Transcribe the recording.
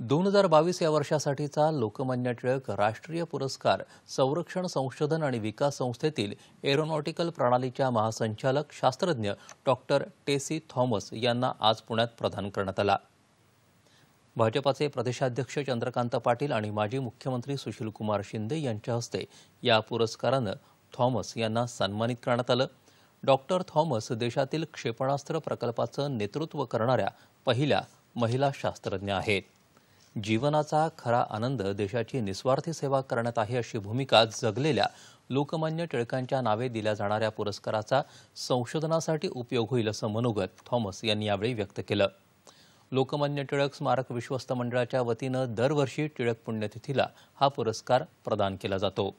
दोन हजार बावीस या वर्षासाठीचा लोकमान्य टिळक राष्ट्रीय पुरस्कार संरक्षण संशोधन आणि विकास संस्थेतील एरोनॉटिकल प्रणालीच्या महासंचालक शास्त्रज्ञ डॉक्टर टेसी थॉमस यांना आज पुण्यात प्रदान करण्यात आला. भाजपाचे प्रदेशाध्यक्ष चंद्रकांत पाटील आणि माजी मुख्यमंत्री सुशीलकुमार शिंदे यांच्या हस्ते या पुरस्कारानं थॉमस यांना सन्मानित करण्यात आलं. डॉक्टर थॉमस देशातील क्षेपणास्त्र प्रकल्पाचं नेतृत्व करणाऱ्या पहिल्या महिला शास्त्रज्ञ आहेत. जीवनाचा खरा आनंद देशाची निस्वार्थी सेवा करण्यात आहे अशी भूमिका जगलेल्या लोकमान्य टिळकांच्या नावे दिल्या जाणाऱ्या पुरस्काराचा संशोधनासाठी उपयोग होईल असं मनोगत थॉमस यांनी यावेळी व्यक्त केलं. लोकमान्य टिळक स्मारक विश्वस्त मंडळाच्या वतीनं दरवर्षी टिळक पुण्यतिथीला हा पुरस्कार प्रदान केला जातो.